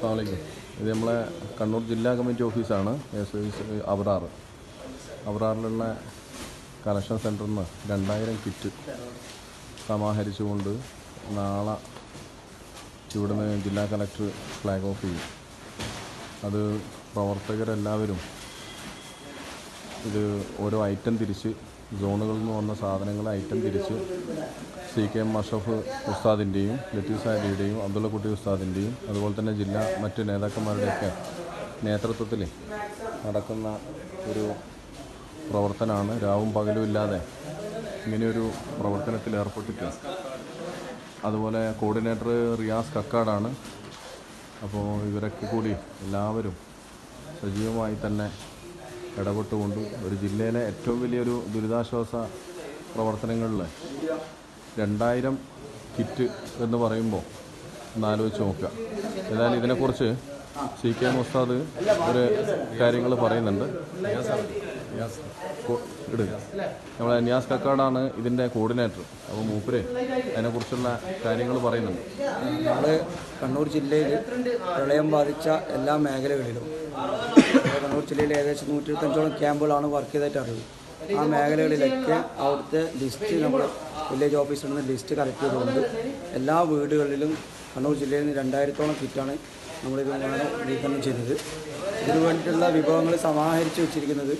അസ്സാമലൈക്കും ഇത് നമ്മളെ കണ്ണൂർ ജില്ലാ കമ്മിറ്റി ഓഫീസാണ്. എസ് ഐ അവറാർ അവറാറിലുള്ള കളക്ഷൻ സെന്ററിൽ നിന്ന് രണ്ടായിരം കിറ്റ് സമാഹരിച്ചുകൊണ്ട് നാളെ ഇവിടുന്ന് ജില്ലാ കളക്ടർ ഫ്ലാഗ് ഓഫ് ചെയ്യും. അത് പ്രവർത്തകരെല്ലാവരും ഇത് ഓരോ ഐറ്റം തിരിച്ച് സോണുകളിൽ നിന്ന് വന്ന സാധനങ്ങൾ ഐറ്റം തിരിച്ച് സി കെ എം അഷഫ് ഉസ്താദിന്റെയും ലത്തീഫ് സാരിയുടെയും അബ്ദുള്ളക്കുട്ടി ഉസ്താദിന്റെയും അതുപോലെ തന്നെ ജില്ലാ മറ്റ് നേതാക്കന്മാരുടെയൊക്കെ നേതൃത്വത്തിൽ നടക്കുന്ന ഒരു പ്രവർത്തനമാണ്. രാവും പകലും ഇല്ലാതെ ഇങ്ങനെയൊരു പ്രവർത്തനത്തിൽ ഏർപ്പെട്ടിട്ട്. അതുപോലെ കോർഡിനേറ്റർ റിയാസ് കക്കാടാണ്. അപ്പോൾ ഇവരൊക്കെ കൂടി എല്ലാവരും സജീവമായി തന്നെ ഇടപെട്ടുകൊണ്ട് ഒരു ജില്ലയിലെ ഏറ്റവും വലിയൊരു ദുരിതാശ്വാസ പ്രവർത്തനങ്ങളിൽ രണ്ടായിരം കിറ്റ് എന്ന് പറയുമ്പോൾ ഒന്ന് ആലോചിച്ച് നോക്കുക. ഏതായാലും ഇതിനെക്കുറിച്ച് സി കെ മുസ്താദ് ഒരു കാര്യങ്ങൾ പറയുന്നുണ്ട്. കോ- ഇട്. നമ്മളെ നിയാസ് കക്കാടാണ് ഇതിന്റെ കോർഡിനേറ്റർ അപ്പോൾ മൂപ്പര് അതിനെക്കുറിച്ചുള്ള കാര്യങ്ങൾ പറയുന്നുണ്ട്. നമ്മൾ കണ്ണൂർ ജില്ലയിൽ പ്രളയം ബാധിച്ച എല്ലാ മേഖലകളിലും കണ്ണൂർ ജില്ലയിൽ ഏകദേശം നൂറ്റി ഇരുപത്തഞ്ചോളം ക്യാമ്പുകളാണ് വർക്ക് ചെയ്തായിട്ട് അറിവ് ആ മേഖലകളിലൊക്കെ അവിടുത്തെ ലിസ്റ്റ് നമ്മൾ വില്ലേജ് ഓഫീസിൽ നിന്ന് ലിസ്റ്റ് കളക്ട് ചെയ്തുകൊണ്ട് എല്ലാ വീടുകളിലും കണ്ണൂർ ജില്ലയിൽ നിന്ന് രണ്ടായിരത്തോളം കിറ്റാണ് നമ്മളിത് വിതരണം ചെയ്തത്. ഇതിനു വേണ്ടിയിട്ടുള്ള വിഭവങ്ങൾ സമാഹരിച്ച് വെച്ചിരിക്കുന്നത്.